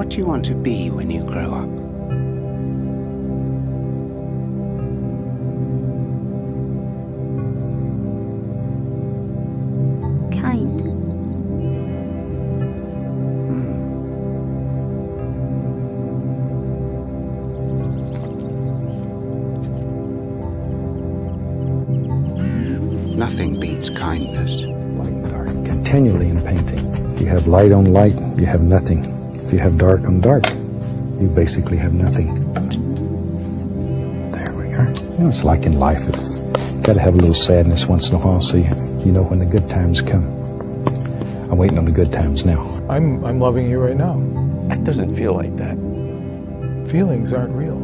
What do you want to be when you grow up? Kind. Hmm. Nothing beats kindness. light and dark continually in painting. You have light on light, you have nothing. If you have dark on dark, you basically have nothing. There we are. You know, it's like in life. You've got to have a little sadness once in a while so you, you know when the good times come. I'm waiting on the good times now. I'm, I'm loving you right now. That doesn't feel like that. Feelings aren't real.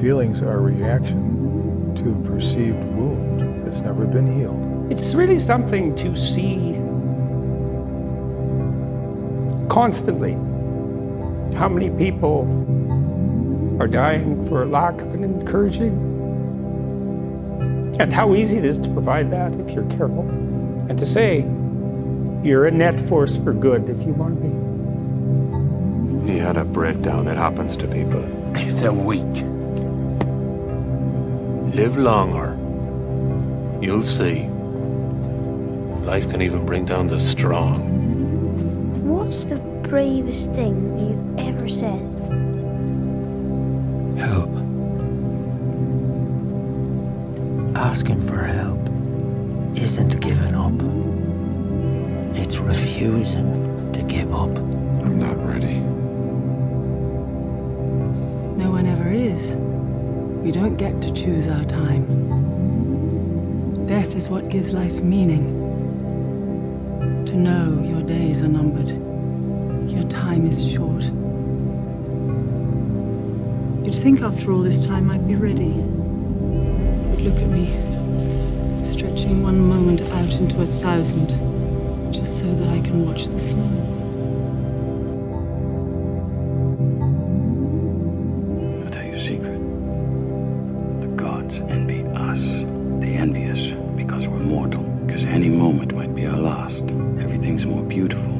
Feelings are a reaction to a perceived wound that's never been healed. It's really something to see constantly how many people are dying for lack of an encouraging and how easy it is to provide that if you're careful and to say you're a net force for good if you want to be. He had a breakdown. It happens to people. They're weak. Live longer. You'll see. Life can even bring down the strong. What's the bravest thing you've ever said? Help. Asking for help isn't giving up. It's refusing to give up. I'm not ready. No one ever is. We don't get to choose our time. Is what gives life meaning. To know your days are numbered, your time is short. You'd think after all this time I'd be ready. But look at me, stretching one moment out into a thousand, just so that I can watch the snow. I'll tell you a secret. Beautiful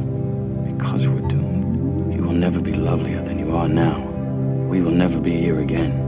because we're doomed. You will never be lovelier than you are now. We will never be here again.